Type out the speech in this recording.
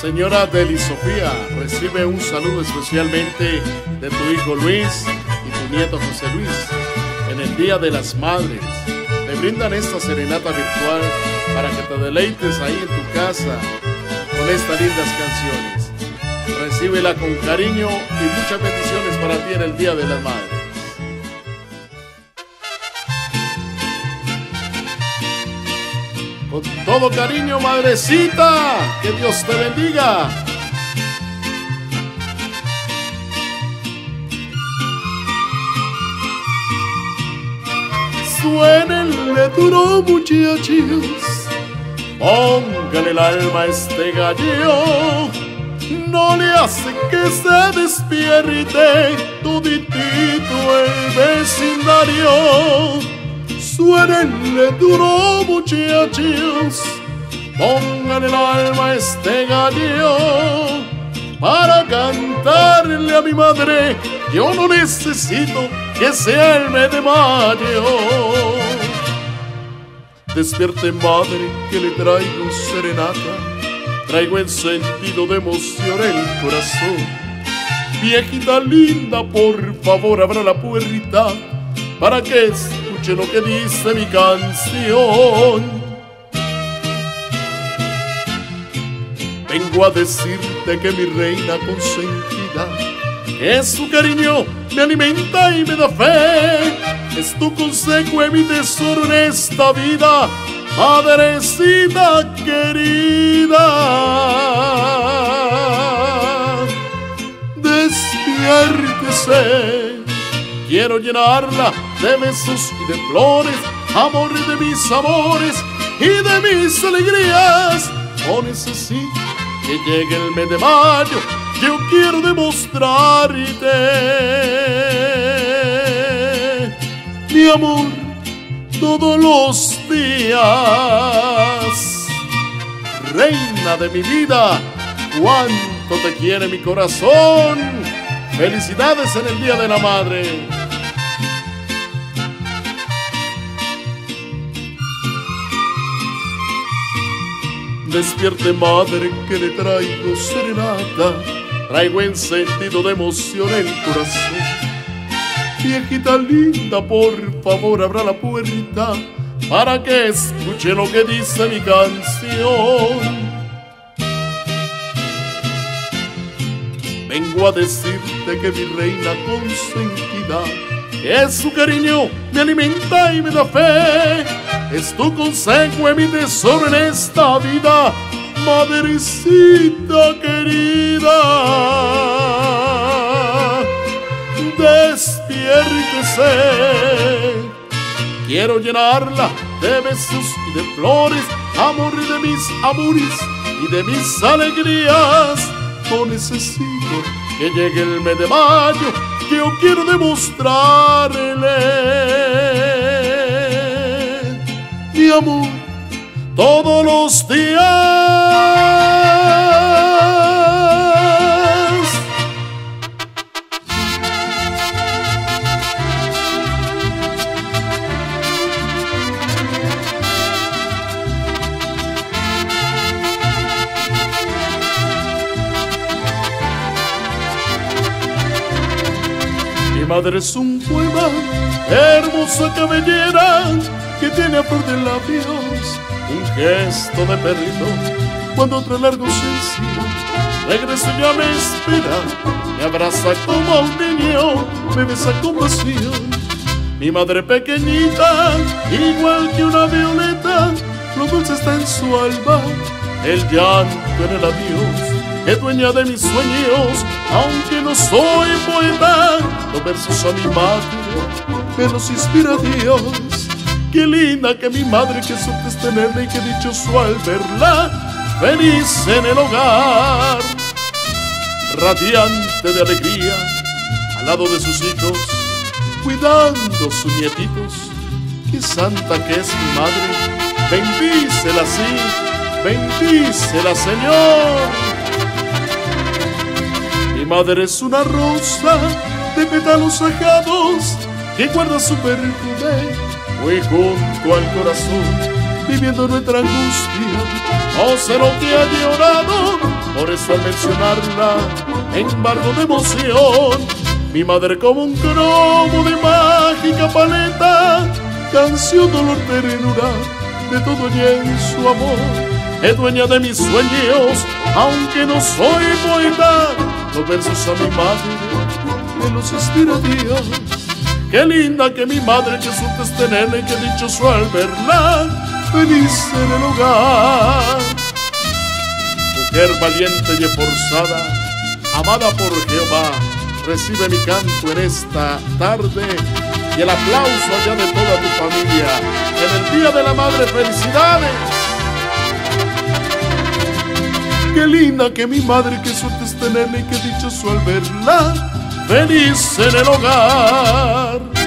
Señora Deli Sofía, recibe un saludo especialmente de tu hijo Luis y tu nieto José Luis en el Día de las Madres. Te brindan esta serenata virtual para que te deleites ahí en tu casa con estas lindas canciones. Recíbela con cariño y muchas bendiciones para ti en el Día de las Madres. Con todo cariño, madrecita, que Dios te bendiga. Suénenle duro, muchachos, póngale el alma a este gallo. No le hace que se despierte toditito el vecindario Suénenle duro muchachos, pongan el alma a este gallo para cantarle a mi madre. Yo no necesito que sea el mes de mayo. Despierte madre que le traigo serenata, traigo en sentido de emoción el corazón. Viejita linda, por favor abra la puerta para que lo que dice mi canción. Vengo a decirte que mi reina consentida, que su cariño me alimenta y me da fe, es tu consejo y mi tesoro en esta vida, madrecita querida. Despiértese, quiero llenarla de besos y de flores, amor de mis amores y de mis alegrías. No necesito que llegue el mes de mayo, yo quiero demostrarte mi amor todos los días. Reina de mi vida, cuánto te quiere mi corazón. Felicidades en el Día de la Madre. Despierte madre que le traigo serenata, traigo en sentido de emoción el corazón. Viejita linda, por favor abra la puerta para que escuche lo que dice mi canción. Vengo a decirte que mi reina consentida, que su cariño me alimenta y me da fe es tu consejo y mi tesoro en esta vida, madrecita querida. Quiero llenarla de besos y de flores, amor de mis amores y de mis alegrías. No necesito que llegue el mes de mayo, que yo quiero demostrarle mi amor todos los días. Madre es un poema, hermosa cabellera que tiene a flor de labios un gesto de perrito cuando otro largo sencillo regreso ya me espera me abraza como a un niño me besa con pasión mi madre pequeñita igual que una violeta lo dulce está en su alma el llanto en el adiós es dueña de mis sueños aunque no soy poeta versos a mi madre me los inspira Dios Qué linda que mi madre que supe tenerla y que dichoso al verla, feliz en el hogar, radiante de alegría, al lado de sus hijos, cuidando sus nietitos. Qué santa que es mi madre, bendícela así, bendícela Señor. Mi madre es una rosa de pétalos ajados que guarda su perfume, muy junto al corazón, viviendo nuestra angustia. No sé lo que ha llorado, por eso al mencionarla, embargo de emoción, mi madre como un cromo de mágica paleta, canción, dolor, ternura, de todo y en su amor. Es dueña de mis sueños, aunque no soy poeta, los versos a mi madre los inspira días. Qué linda que mi madre, que suerte es tenerla y que dichoso al verla, feliz en el hogar. Mujer valiente y esforzada, amada por Jehová, recibe mi canto en esta tarde y el aplauso allá de toda tu familia. En el Día de la Madre, felicidades. Qué linda que mi madre, qué suerte es tenerla y qué dichoso al verla, feliz en el hogar.